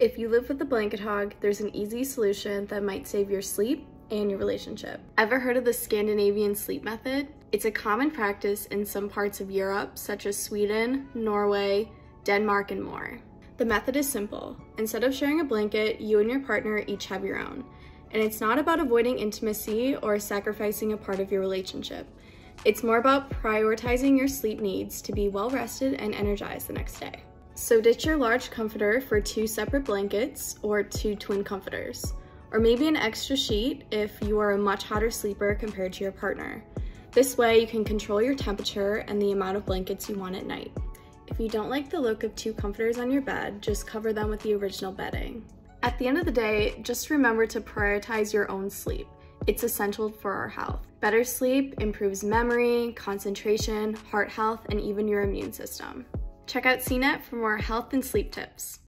If you live with a blanket hog, there's an easy solution that might save your sleep and your relationship. Ever heard of the Scandinavian sleep method? It's a common practice in some parts of Europe, such as Sweden, Norway, Denmark, and more. The method is simple. Instead of sharing a blanket, you and your partner each have your own. And it's not about avoiding intimacy or sacrificing a part of your relationship. It's more about prioritizing your sleep needs to be well rested and energized the next day. So ditch your large comforter for two separate blankets or two twin comforters, or maybe an extra sheet if you are a much hotter sleeper compared to your partner. This way you can control your temperature and the amount of blankets you want at night. If you don't like the look of two comforters on your bed, just cover them with the original bedding. At the end of the day, just remember to prioritize your own sleep. It's essential for our health. Better sleep improves memory, concentration, heart health, and even your immune system. Check out CNET for more health and sleep tips.